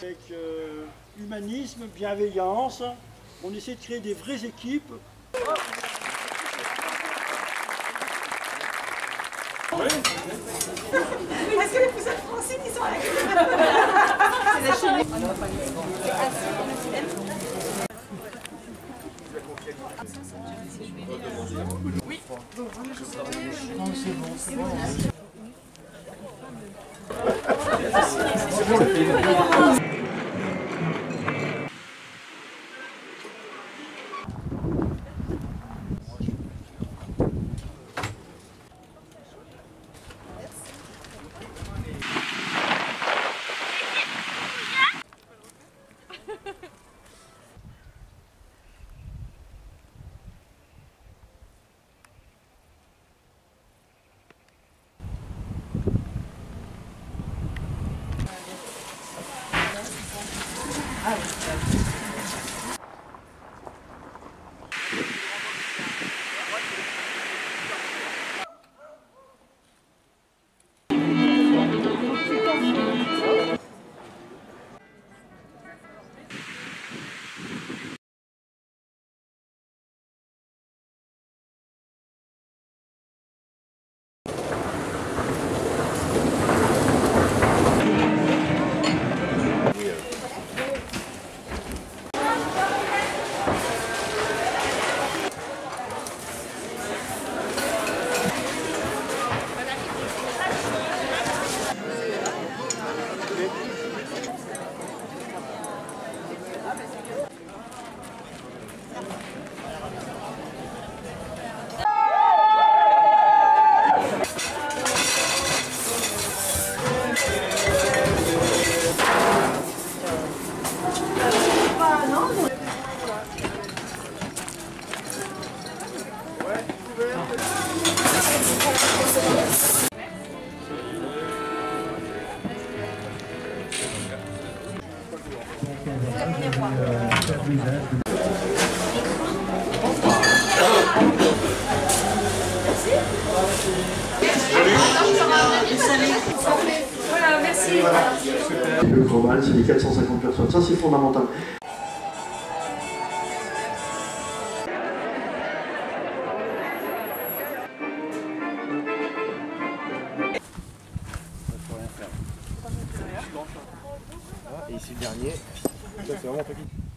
Avec euh, humanisme, bienveillance, on essaie de créer des vraies équipes. Est-ce que les poussins de Francine, ils sont à la C'est いいね。Oh. La Voilà, merci. Le global, c'est les 450 personnes. Ça, c'est fondamental. Et ici, le dernier. Ça, c'est vraiment petit.